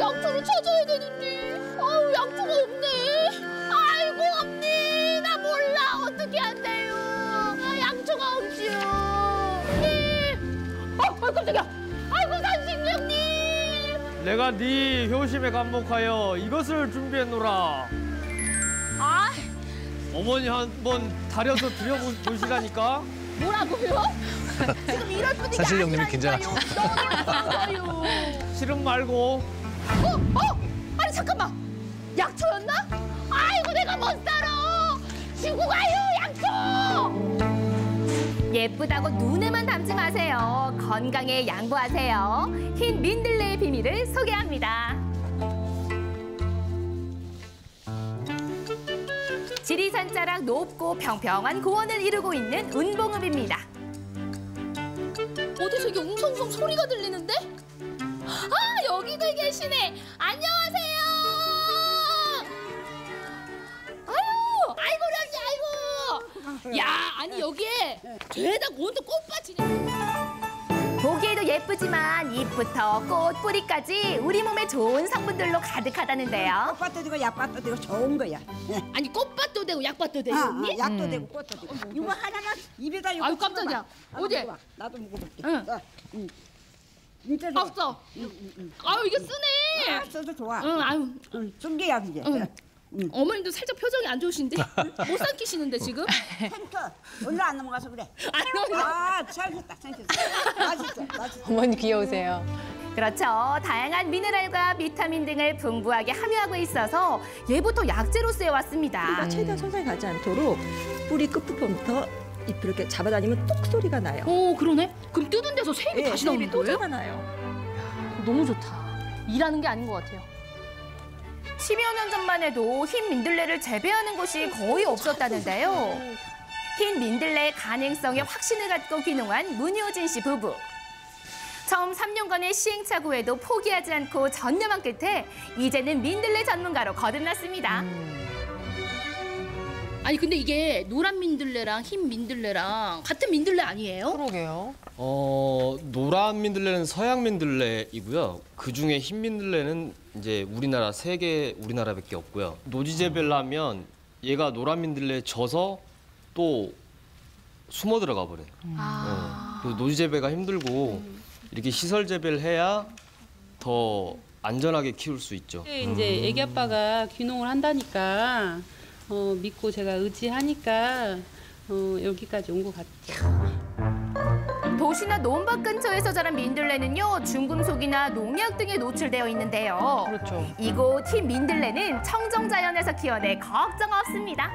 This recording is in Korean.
양초를 찾아야 되는데. 아우, 양초가 없네. 아이고, 언니. 나 몰라. 어떻게 한대요. 아, 양초가 없지요. 님. 어, 어, 깜짝이야. 아이고, 선생님님. 내가 네 효심에 감목하여 이것을 준비했노라. 아, 어머니 한번 다려서 드려보시라니까. 뭐라고요? 지금 이럴 분위기 사실 형님이 아니라니까요. 너무 힘들어요. 싫음 말고. 어? 어? 아니 잠깐만 약초였나? 아이고 내가 못 살아 지고 가요 약초 예쁘다고 눈에만 담지 마세요 건강에 양보하세요 흰 민들레의 비밀을 소개합니다 지리산자락 높고 평평한 고원을 이루고 있는 운봉읍입니다 어디서 이게 웅성웅성 소리가 들리는데? 아 여기들 계시네 안녕하세요 아유 아이고 령지 아이고 야 아니 여기에 죄다 온통 꽃밭이네 보기에도 예쁘지만 잎부터 꽃 뿌리까지 우리 몸에 좋은 성분들로 가득하다는데요 꽃밭도 되고 약밭도 되고 좋은 거야. 아니 꽃밭도 되고 약밭도 되고 아, 아? 약도 되고 꽃도 되고. 이거 하나만 입에다 이거 아유, 깜짝이야. 어디? 나도 먹어볼게. 응. 자, 응. 진짜 좋아. 없어 아유 이게 쓰네 아, 써도 좋아. 응 아유 응, 쓴게야 그게. 응. 응. 어머님도 살짝 표정이 안 좋으신데 못 삼키시는데 지금 텐터 오늘 안 넘어가서 그래. 아, 잘했다, 잘했어. 맛있어, 맛있어. 어머니 귀여우세요. 그렇죠. 다양한 미네랄과 비타민 등을 풍부하게 함유하고 있어서 예부터 약재로 쓰여왔습니다. 뿌리가 최대한 손상이 가지 않도록 뿌리 끝부분부터 잎을 이렇게 잡아다니면 뚝 소리가 나요. 오 그러네. 그럼 뜯은 데서 세입이 다시 나오는 잎이 또 거예요? 자라나요. 너무 좋다. 일하는 게 아닌 것 같아요. 10여 년 전만 해도 흰 민들레를 재배하는 곳이 거의 없었다는데요. 흰 민들레의 가능성에 확신을 갖고 귀농한 문효진 씨 부부. 처음 3년간의 시행착오에도 포기하지 않고 전념한 끝에 이제는 민들레 전문가로 거듭났습니다. 아니 근데 이게 노란 민들레랑 흰 민들레랑 같은 민들레 아니에요? 그러게요. 어 노란 민들레는 서양 민들레이고요. 그 중에 흰 민들레는 이제 우리나라 세 개 우리나라밖에 없고요. 노지 재배를 하면 얘가 노란 민들레에 져서 또 숨어 들어가 버려요. 아. 네. 그래서 노지 재배가 힘들고 이렇게 시설 재배를 해야 더 안전하게 키울 수 있죠. 이제 애기 아빠가 귀농을 한다니까 어, 믿고 제가 의지하니까 어, 여기까지 온 것 같아요. 도시나 논밭 근처에서 자란 민들레는요 중금속이나 농약 등에 노출되어 있는데요. 그렇죠. 이곳 흰 민들레는 청정 자연에서 키워내 걱정 없습니다.